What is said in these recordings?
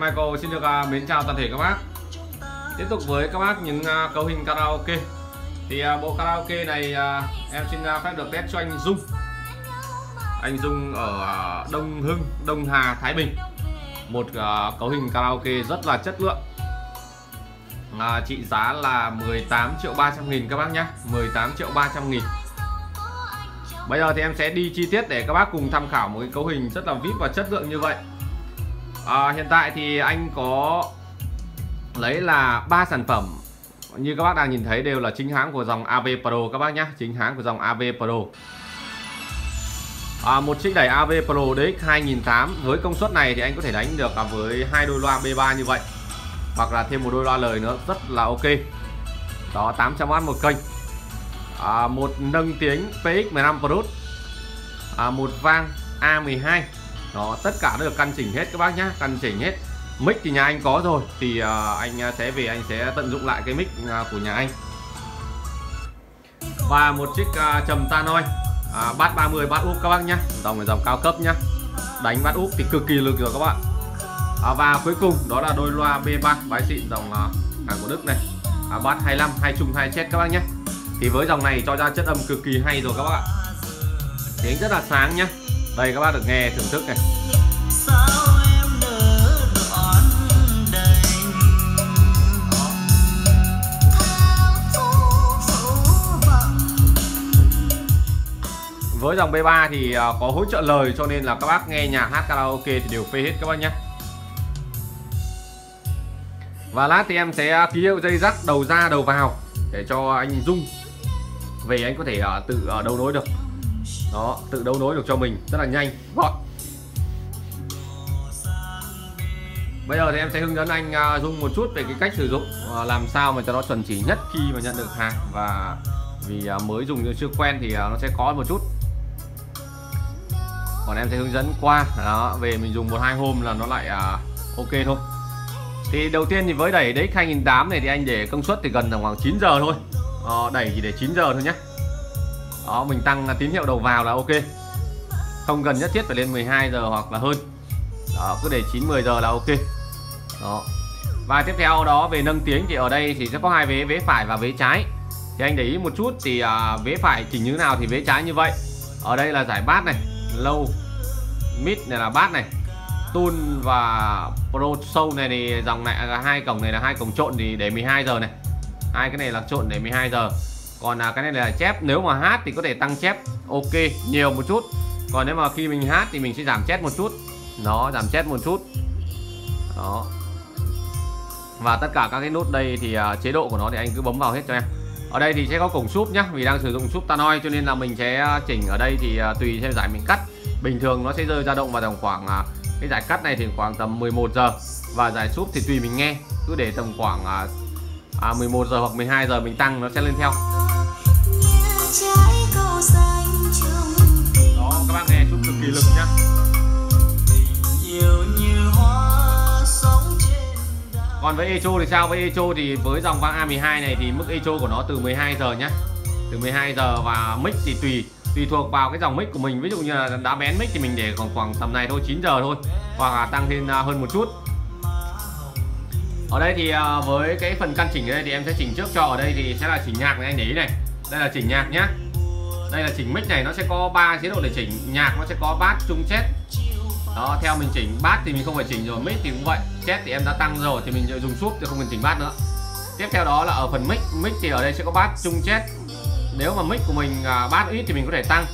Michael xin được uh, mến chào toàn thể các bác. Tiếp tục với các bác những uh, cấu hình karaoke. Thì uh, bộ karaoke này uh, em xin uh, phép được test cho anh Dung. Anh Dung ở uh, Đông Hưng, Đông Hà, Thái Bình. Một uh, cấu hình karaoke rất là chất lượng. Uh, Trị giá là 18 triệu 300 nghìn các bác nhé. 18 triệu 300 nghìn. Bây giờ thì em sẽ đi chi tiết để các bác cùng tham khảo một cái cấu hình rất là vip và chất lượng như vậy à, hiện tại thì anh có lấy là ba sản phẩm. Như các bác đang nhìn thấy đều là chính hãng của dòng AV Pro các bác nhé chính hãng của dòng AV Pro. À, một chiếc đẩy AV Pro DX 2008 với công suất này thì anh có thể đánh được à, với hai đôi loa B3 như vậy. Hoặc là thêm một đôi loa lời nữa rất là ok. Đó 800W một kênh. À, một nâng tiếng PX15 Pro. À, một vang A12 đó tất cả đã được căn chỉnh hết các bác nhá căn chỉnh hết. Mic thì nhà anh có rồi thì uh, anh à, sẽ về anh sẽ tận dụng lại cái mic uh, của nhà anh. Và một chiếc uh, trầm tanoi uh, bát 30 bát úp các bác nhá. Dòng này dòng cao cấp nhá. Đánh bát úp thì cực kỳ lực rồi các bạn. À, và cuối cùng đó là đôi loa B3 bái xịn dòng uh, hàng của Đức này. À, bát 25 hai chung hai chết các bác nhé thì với dòng này cho ra chất âm cực kỳ hay rồi các bạn, ạ. Tiếng rất là sáng nhá đây các bác được nghe thưởng thức này. Với dòng B3 thì à, có hỗ trợ lời cho nên là các bác nghe nhạc hát karaoke thì đều phê hết các bác nhé. Và lát thì em sẽ ký hiệu dây rắc đầu ra đầu vào để cho anh Dung về anh có thể uh, tự uh, đấu nối được đó tự đấu nối được cho mình rất là nhanh gọn. Bây giờ thì em sẽ hướng dẫn anh à, Dung một chút về cái cách sử dụng à, làm sao mà cho nó chuẩn chỉ nhất khi mà nhận được hàng. Và vì à, mới dùng chưa quen thì nó sẽ có một chút. Còn em sẽ hướng dẫn qua đó về mình dùng một hai hôm là nó lại ok thôi. Thì đầu tiên thì với đẩy đấy 2008 này thì anh để công suất thì gần khoảng 9 giờ thôi. Ờ, đẩy chỉ để 9 giờ thôi nhé đó mình tăng tín hiệu đầu vào là ok. Không cần nhất thiết phải lên 12 giờ hoặc là hơn. Đó cứ để 9 10 giờ là ok. Đó. Và tiếp theo đó về nâng tiếng thì ở đây thì sẽ có hai vế vế phải và vế trái. Thì anh để ý một chút thì à, vế phải chỉnh như nào thì vế trái như vậy. Ở đây là giải bát này low mid này là bát này Tun và Pro Show này thì dòng này là hai cổng này là hai cổng trộn thì để 12 giờ này. Hai cái này là trộn để 12 giờ còn là cái này là chép nếu mà hát thì có thể tăng chép. Ok nhiều một chút. Còn nếu mà khi mình hát thì mình sẽ giảm chép một chút. Nó giảm chép một chút. Đó. Và tất cả các cái nút đây thì uh, chế độ của nó thì anh cứ bấm vào hết cho em. Ở đây thì sẽ có cổng súp nhá vì đang sử dụng súp tanoi cho nên là mình sẽ à, chỉnh ở đây thì uh, tùy theo giải mình cắt. Bình thường nó sẽ rơi ra động vào tầm khoảng uh, cái giải cắt này thì khoảng tầm 11 giờ. Và giải súp thì tùy mình nghe. Cứ để tầm khoảng à, 11 giờ hoặc 12 giờ mình tăng nó sẽ lên theo đó các bác nghe súp cực kỳ lực nhá. Còn với echo thì sao? Với echo thì với dòng vang A12 này thì mức echo của nó từ 12 giờ nhá. Từ 12 giờ và mic thì tùy tùy thuộc vào cái dòng mic của mình. Ví dụ như là đá bén mic thì mình để khoảng khoảng tầm này thôi 9 giờ thôi hoặc là tăng thêm à, hơn một chút. Ở đây thì à, với cái phần căn chỉnh đây thì em sẽ chỉnh trước cho. Ở đây thì sẽ là chỉnh nhạc này anh để ý này đây là chỉnh nhạc nhá. Đây là chỉnh mic này nó sẽ có ba chế độ để chỉnh. Nhạc nó sẽ có bass trung chết. Đó theo mình chỉnh bass thì mình không phải chỉnh rồi mic thì cũng vậy. Chết thì em đã tăng rồi thì mình dùng súp thì không cần chỉnh bass nữa. Tiếp theo đó là ở phần mic. Mic thì ở đây sẽ có bass trung chết. Nếu mà mic của mình à, bass ít thì mình có thể tăng.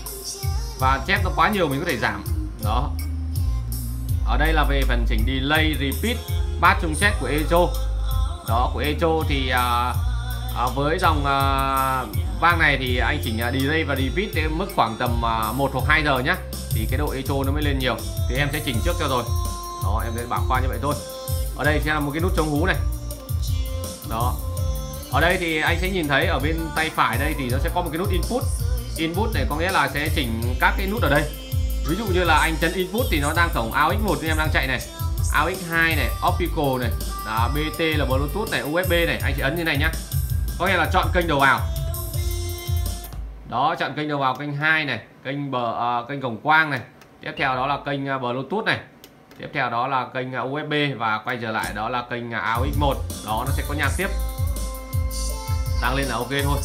Và chép nó quá nhiều mình có thể giảm. Đó. Ở đây là về phần chỉnh delay repeat. Bass trung chết của Echo. Đó của Echo thì à, à, với dòng à, vang này thì anh chỉnh à, delay và repeat đến mức khoảng tầm à, 1 hoặc 2 giờ nhá. Thì cái độ Echo nó mới lên nhiều. Thì em sẽ chỉnh trước cho rồi. Đó em sẽ bảo qua như vậy thôi. Ở đây sẽ là một cái nút chống hú này. Đó. Ở đây thì anh sẽ nhìn thấy ở bên tay phải đây thì nó sẽ có một cái nút input. Input này có nghĩa là sẽ chỉnh các cái nút ở đây. Ví dụ như là anh chân input thì nó đang cổng AUX1 em đang chạy này. AUX2 này optical này. Đó, BT là bluetooth này USB này. Anh sẽ ấn như này nhá có nghĩa là chọn kênh đầu vào. Đó chọn kênh đầu vào kênh 2 này kênh bờ uh, kênh cổng quang này. Tiếp theo đó là kênh à, bluetooth này. Tiếp theo đó là kênh à, USB và quay trở lại đó là kênh AUX1 đó nó sẽ có nhạc tiếp. Tăng lên là ok thôi.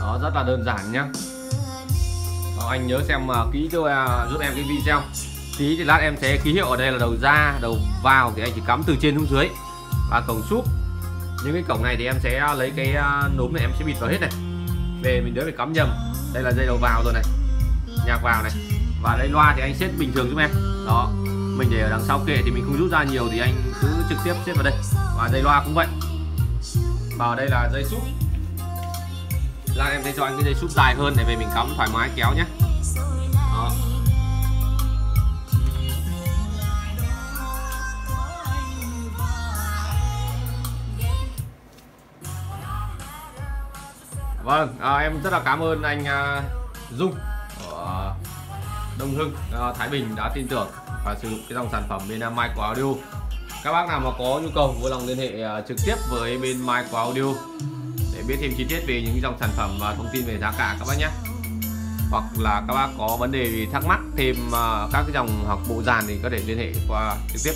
Đó rất là đơn giản nhá. Đó, anh nhớ xem uh, kỹ cho uh, giúp em cái video tí thì lát em sẽ ký hiệu ở đây là đầu ra, đầu vào thì anh chỉ cắm từ trên xuống dưới. Và cổng súp, những cái cổng này thì em sẽ lấy cái à, núm này em sẽ bịt vào hết này. Về mình đỡ phải cắm nhầm. Đây là dây đầu vào rồi này, nhạc vào này. Và đây loa thì anh xếp bình thường giúp em. Đó, mình để ở đằng sau kệ thì mình không rút ra nhiều thì anh cứ trực tiếp xếp vào đây. Và dây loa cũng vậy. Vào đây là dây súp. Là em sẽ cho anh cái dây súp dài hơn để về mình cắm thoải mái kéo nhé. Vâng, à, em rất là cảm ơn anh à, Dung ở Đông Hưng, à, Thái Bình đã tin tưởng và sử dụng cái dòng sản phẩm bên à, Micro Audio. Các bác nào mà có nhu cầu vui lòng liên hệ à, trực tiếp với bên Micro Audio để biết thêm chi tiết về những dòng sản phẩm và thông tin về giá cả các bác nhé. Hoặc là các bác có vấn đề gì thắc mắc thêm à, các cái dòng học bộ dàn thì có thể liên hệ qua trực tiếp.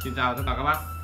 Xin chào tất cả các bác.